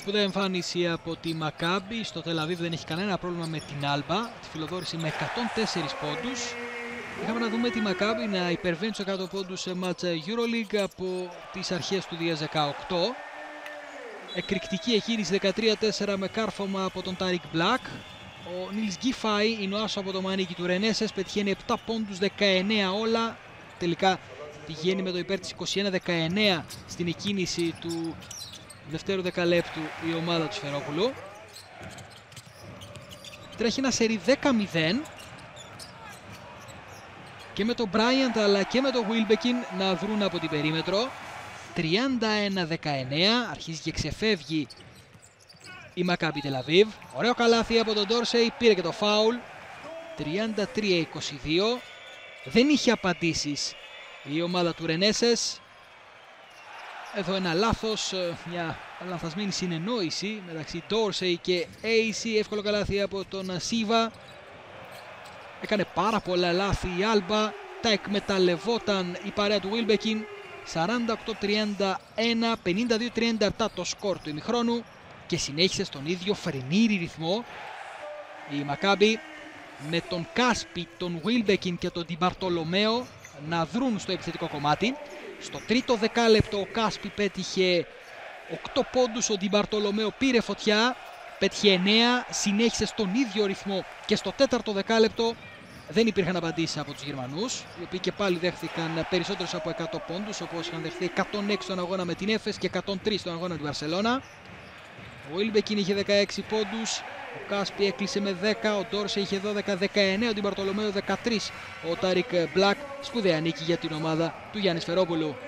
Σπουδαία εμφάνιση από τη Μακάμπι. Στο Τελ Αβίβ δεν έχει κανένα πρόβλημα με την Άλμπα. Τη φιλοδώρησε με 104 πόντους. Είχαμε να δούμε τη Μακάμπι να υπερβαίνει τους 100 πόντους σε ματς Euroleague από τις αρχές του 2018. Εκρηκτική εκκίνηση 13-4 με κάρφωμα από τον Τάρικ Μπλακ. Ο Νίλς Γκιφάι είναι ο άσος από το μανίκι του Ρενέσες, πετυχαίνει 7 πόντους, 19 όλα. Τελικά πηγαίνει με το υπέρ της 21-19 στην εκκίνηση του δευτέρου δεκαλέπτου η ομάδα του Σφερόπουλου. Τρέχει ένα σερί 10-0 και με τον Bryant αλλά και με τον Wilbekin να δρούν από την περίμετρο. 31-19, αρχίζει και ξεφεύγει η Μακάμπι Τελαβίβ. Ωραίο καλάθι από τον Ντόρσεϊ, πήρε και το φάουλ. 33-22. Δεν είχε απαντήσεις η ομάδα του Ρενέσες. Εδώ ένα λάθος, ε, μια λανθασμένη συνεννόηση μεταξύ Ντόρσεϊ και AC. Εύκολο καλάθι από τον Σίβα. Έκανε πάρα πολλά λάθη η Άλμπα. Τα εκμεταλλευόταν η παρέα του Βίλμπεκιν. 48-31, 52-37 το σκορ του ημιχρόνου και συνέχισε στον ίδιο φρενήρι ρυθμό η Μακάμπη με τον Κάσπι, τον Γουίλμπεκιν και τον Ντιμπαρτολομέο να δρούν στο επιθετικό κομμάτι. Στο τρίτο δεκάλεπτο ο Κάσπι πέτυχε 8 πόντους, ο Ντιμπαρτολομέο πήρε φωτιά, πέτυχε 9, συνέχισε στον ίδιο ρυθμό και στο τέταρτο δεκάλεπτο δεν υπήρχαν απαντήσεις από τους Γερμανούς, οι οποίοι και πάλι δέχθηκαν περισσότερους από 100 πόντους, όπως είχαν δεχθεί 106 στον αγώνα με την Έφε και 103 στον αγώνα του Βαρσελόνα. Ο Γουίλμπεκιν είχε 16 πόντους, ο Κάσπι έκλεισε με 10, ο Ντόρσεϊ είχε 12, 19, ο Ντιμπαρτολομέο 13, ο Τάρικ Μπλακ. Σπουδαία νίκη για την ομάδα του Γιάννη Σφαιρόπουλου.